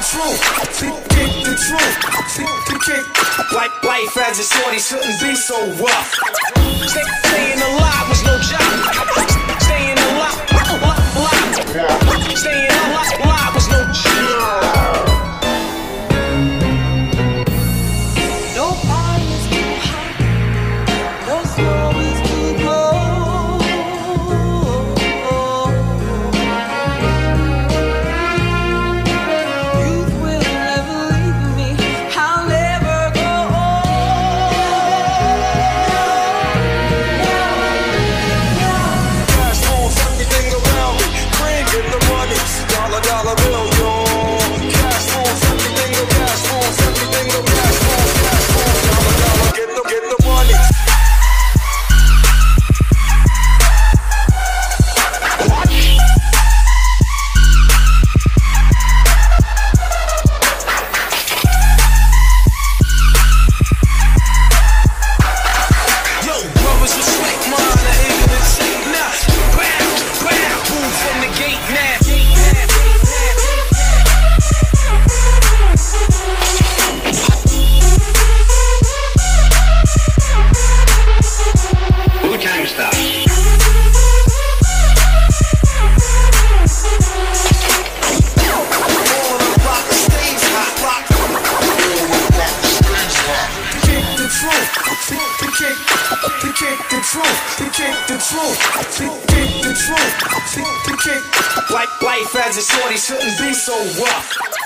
the truth, to the truth, to, to kick. Like life as a shorty shouldn't be so rough. Staying alive was dollar bill. to, kick, to kick the truth, to kick the truth, to kick the truth, to kick. Like life as a shorty shouldn't be so rough.